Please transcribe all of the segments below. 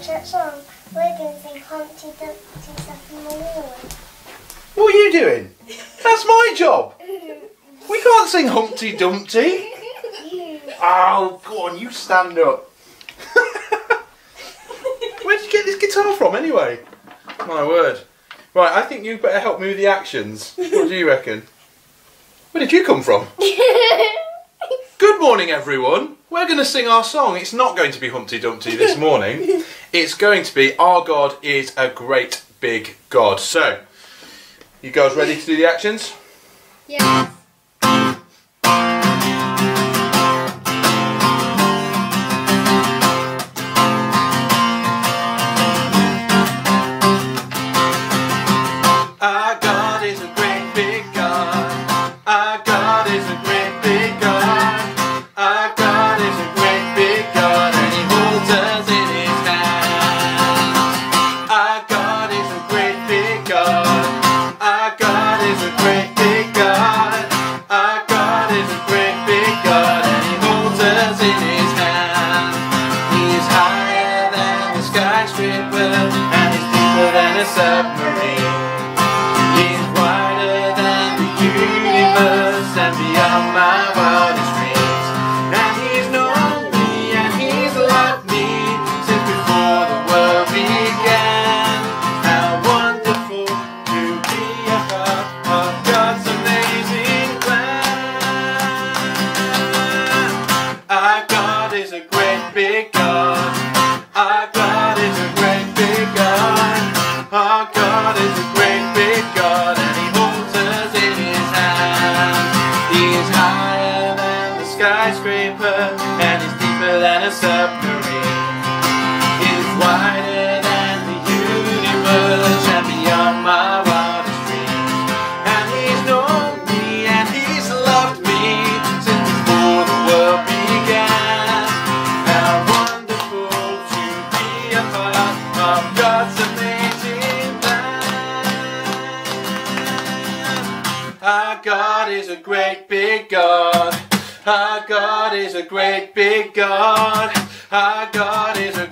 church song. We're going to sing Humpty Dumpty Sat on the. What are you doing? That's my job. We can't sing Humpty Dumpty. Oh, go on, you stand up. Where did you get this guitar from anyway? My word. Right, I think you better help me with the actions. What do you reckon? Where did you come from? Good morning, everyone. We're going to sing our song. It's not going to be Humpty Dumpty this morning. It's going to be Our God is a Great Big God. So, you guys ready to do the actions? Yeah. A part of God's amazing plan. Our God is a great big God. Our God is a great big God. Our God is a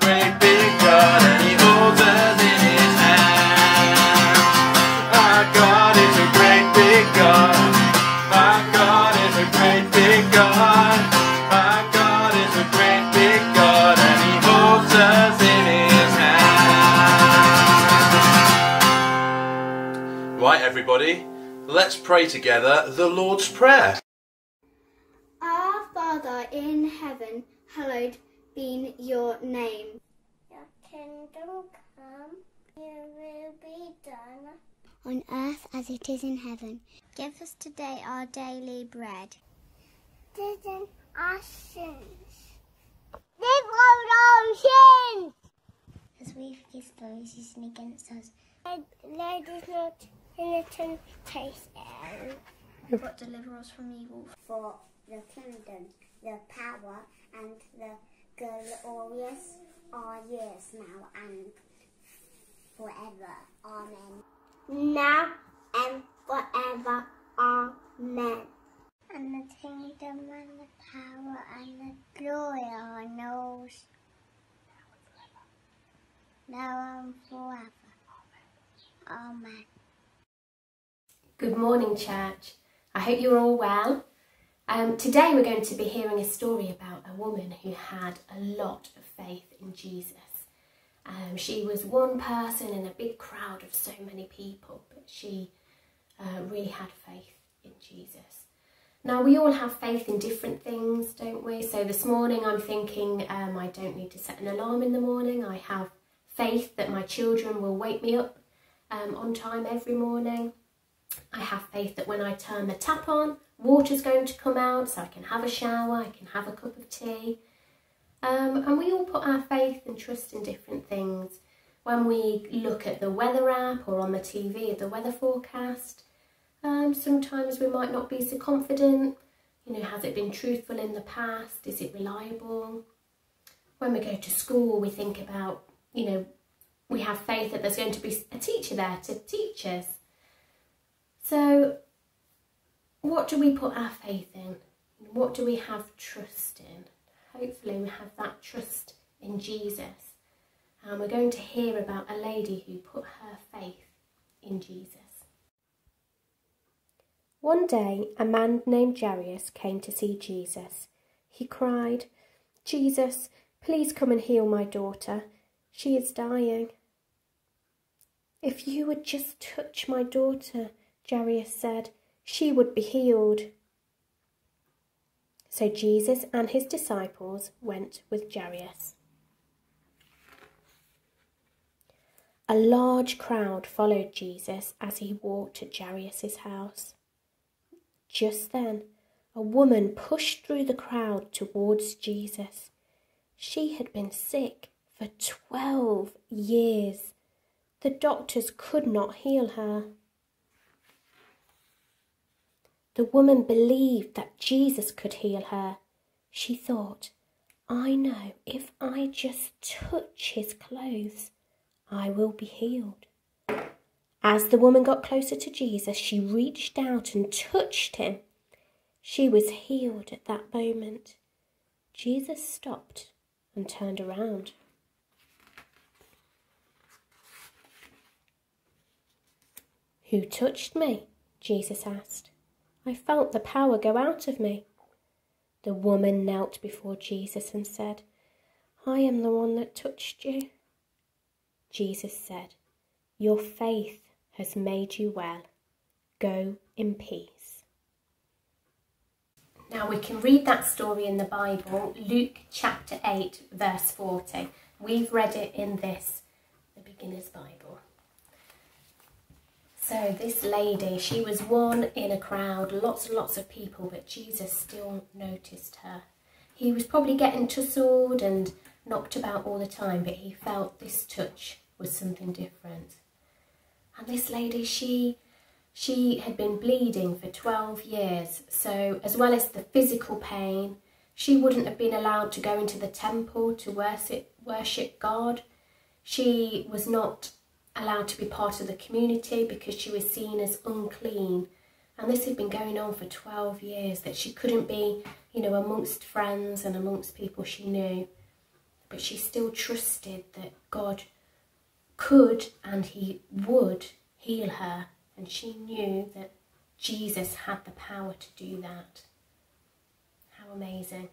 everybody, let's pray together the Lord's Prayer. Our Father in heaven, hallowed be your name. Your kingdom come, your will be done. On earth as it is in heaven. Give us today our daily bread. Didn't our sins. Forgive As we forgive those who sin against us. Lead us not into temptation. But deliver us from evil. for the kingdom, the power, and the glorious are yours now and forever. Amen. Now and forever. Amen. And the kingdom and the power and the glory are yours now and forever. Amen. Good morning, church. I hope you're all well. Um, today we're going to be hearing a story about a woman who had a lot of faith in Jesus. Um, she was one person in a big crowd of so many people, but she uh, really had faith in Jesus. Now, we all have faith in different things, don't we? So this morning I'm thinking um, I don't need to set an alarm in the morning. I have faith that my children will wake me up um, on time every morning. I have faith that when I turn the tap on, water's going to come out so I can have a shower, I can have a cup of tea. Um, and we all put our faith and trust in different things. When we look at the weather app or on the TV at the weather forecast, um, sometimes we might not be so confident. You know, has it been truthful in the past? Is it reliable? When we go to school, we think about, you know, we have faith that there's going to be a teacher there to teach us. So, what do we put our faith in? What do we have trust in? Hopefully, we have that trust in Jesus. and we're going to hear about a lady who put her faith in Jesus. One day, a man named Jairus came to see Jesus. He cried, Jesus, please come and heal my daughter. She is dying. If you would just touch my daughter, Jairus said, she would be healed. So Jesus and his disciples went with Jairus. A large crowd followed Jesus as he walked to Jairus' house. Just then, a woman pushed through the crowd towards Jesus. She had been sick for 12 years. The doctors could not heal her. The woman believed that Jesus could heal her. She thought, I know if I just touch his clothes, I will be healed. As the woman got closer to Jesus, she reached out and touched him. She was healed at that moment. Jesus stopped and turned around. Who touched me? Jesus asked. I felt the power go out of me. The woman knelt before Jesus and said, I am the one that touched you. Jesus said, Your faith has made you well. Go in peace. Now we can read that story in the Bible, Luke chapter 8, verse 40. We've read it in this, the Beginner's Bible. So this lady, she was one in a crowd, lots and lots of people, but Jesus still noticed her. He was probably getting tussled and knocked about all the time, but he felt this touch was something different. And this lady, she she had been bleeding for 12 years, so as well as the physical pain, she wouldn't have been allowed to go into the temple to worship, worship God. She was not allowed to be part of the community because she was seen as unclean. And this had been going on for 12 years, that she couldn't be, you know, amongst friends and amongst people she knew. But she still trusted that God could and he would heal her. And she knew that Jesus had the power to do that. How amazing.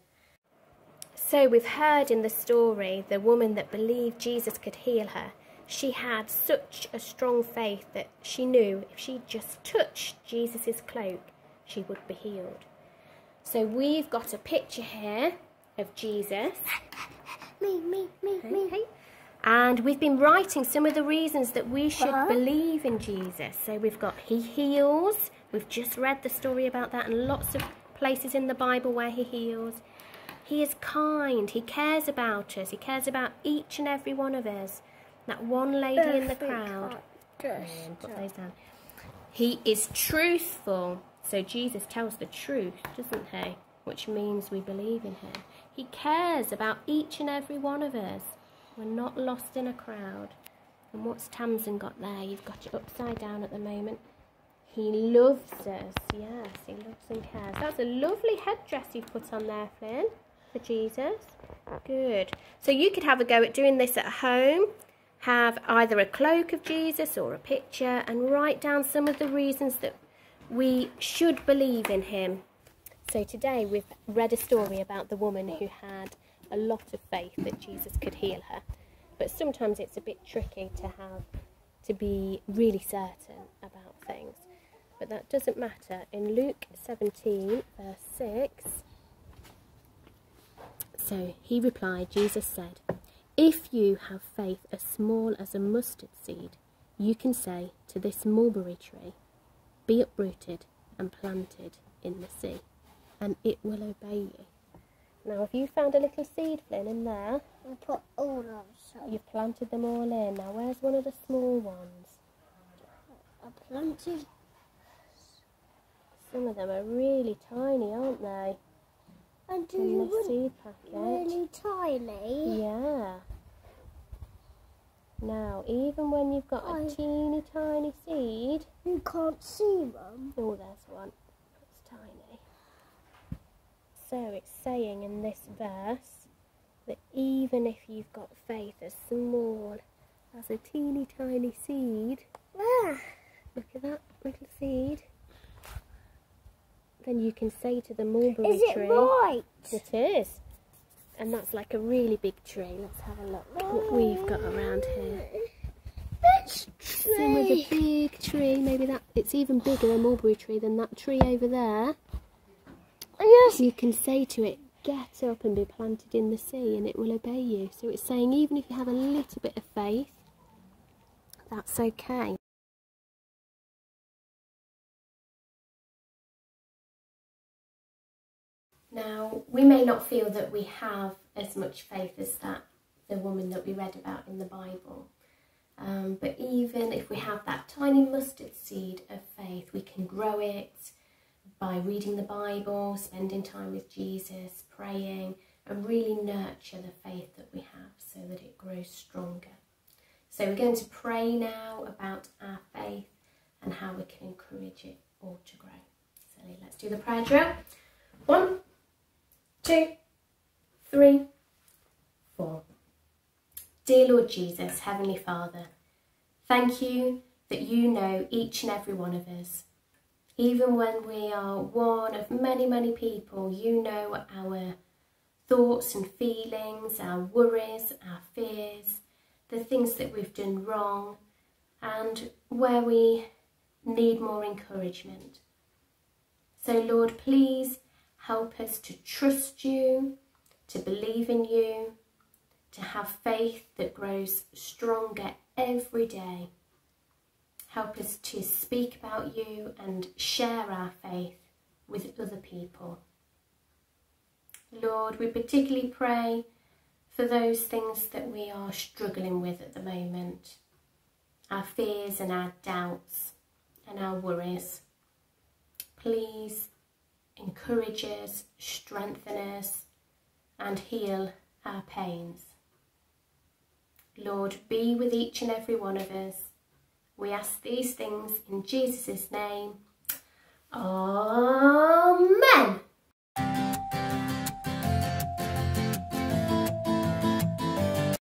So we've heard in the story the woman that believed Jesus could heal her she had such a strong faith that she knew if she just touched Jesus' cloak, she would be healed. So we've got a picture here of Jesus. Me, me, me, Okay. me. And we've been writing some of the reasons that we should What? believe in Jesus. So we've got He heals. We've just read the story about that and lots of places in the Bible where He heals. He is kind. He cares about us. He cares about each and every one of us. That one lady in the crowd. Brilliant, um, put those down. He is truthful. So Jesus tells the truth, doesn't he? Which means we believe in him. He cares about each and every one of us. We're not lost in a crowd. And what's Tamsin got there? You've got it upside down at the moment. He loves us. Yes, he loves and cares. That's a lovely headdress you've put on there, Flynn, for Jesus. Good. So you could have a go at doing this at home. Have either a cloak of Jesus or a picture and write down some of the reasons that we should believe in him. So today we've read a story about the woman who had a lot of faith that Jesus could heal her. But sometimes it's a bit tricky to have to be really certain about things. But that doesn't matter. In Luke 17, verse 6, so he replied, Jesus said, If you have faith as small as a mustard seed, you can say to this mulberry tree, Be uprooted and planted in the sea, and it will obey you. Now, have you found a little seed, Flynn, in there? I put all of some. You've planted them all in. Now, where's one of the small ones? I planted Some of them are really tiny, aren't they? and do In you the seed packet. really tiny? Yeah. Now, even when you've got a I- teeny tiny seed, You can't see them. oh, there's one. It's tiny. So it's saying in this verse, that even if you've got faith as small as a teeny tiny seed, Ah, look at that little seed, then you can say to the mulberry tree. is it tree, right? It is. And that's like a really big tree. Let's have a look what we've got around here. Which Some with a big tree, maybe that it's even bigger a mulberry tree than that tree over there. Yes. You can say to it, get up and be planted in the sea and it will obey you. So it's saying even if you have a little bit of faith, that's okay. Now, we may not feel that we have as much faith as that the woman that we read about in the Bible. Um, but even if we have that tiny mustard seed of faith, we can grow it by reading the Bible, spending time with Jesus, praying, and really nurture the faith that we have so that it grows stronger. So we're going to pray now about our faith and how we can encourage it all to grow. So let's do the prayer drill. One, two, three, four. Dear Lord Jesus, Heavenly Father, thank you that you know each and every one of us. Even when we are one of many, many people, you know our thoughts and feelings, our worries, our fears, the things that we've done wrong, and where we need more encouragement. So, Lord, please help us to trust you, to believe in you, have faith that grows stronger every day. Help us to speak about you and share our faith with other people. Lord, we particularly pray for those things that we are struggling with at the moment our fears and our doubts and our worries. Please encourage us, strengthen us, and heal our pains. Lord, be with each and every one of us. We ask these things in Jesus' name. Amen.